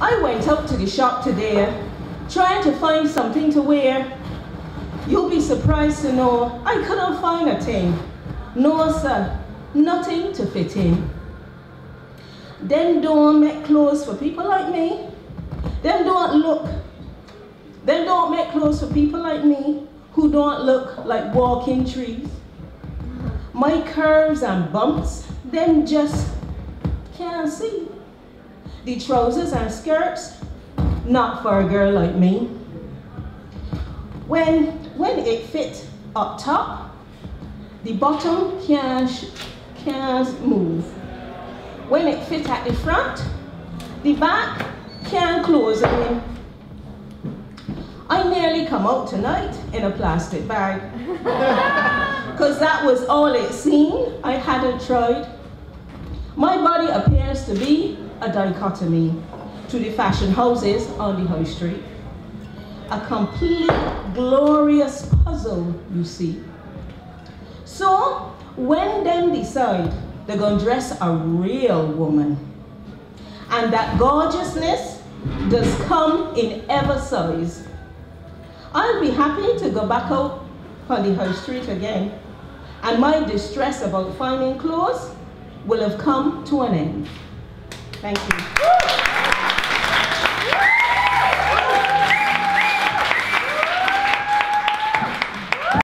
I went up to the shop today trying to find something to wear. You'll be surprised to know I couldn't find a thing. No, sir, nothing to fit in. Them don't make clothes for people like me. Them don't look. Them don't make clothes for people like me who don't look like walking trees. My curves and bumps, them just can't see. The trousers and skirts, not for a girl like me. When, when it fit up top, the bottom can't, can't move. When it fit at the front, the back can't close again. I nearly come out tonight in a plastic bag. Because that was all it seemed. I hadn't tried. My body appears to be a dichotomy to the fashion houses on the high street. A complete glorious puzzle, you see. So, when them decide they're gonna dress a real woman, and that gorgeousness does come in ever size, I'll be happy to go back out on the high street again, and my distress about finding clothes will have come to an end. Thank you.